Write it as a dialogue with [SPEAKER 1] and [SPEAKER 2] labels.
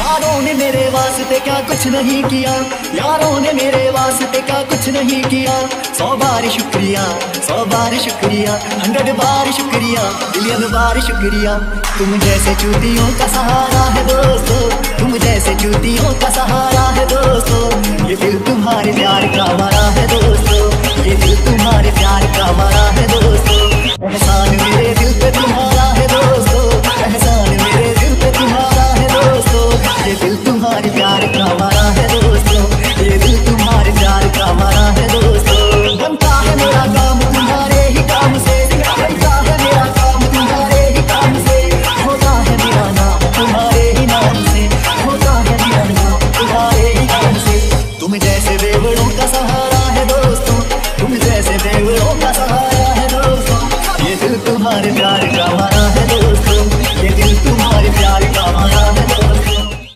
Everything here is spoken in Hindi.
[SPEAKER 1] यारों ने मेरे वास्ते क्या कुछ नहीं किया? यारों ने मेरे वास्ते क्या कुछ नहीं किया? सौ बार शुक्रिया, सौ बार शुक्रिया, हंड्रेड बार शुक्रिया मिलियन बार शुक्रिया। तुम जैसे चूतियों का सहारा है दोस्तों, तुम जैसे चूतियों का सहारा देवरों का सहारा है दोस्तों। तुम जैसे देवरों का सहारा है दोस्तों। ये दिल तुम्हारे प्यार का मारा है दोस्तों।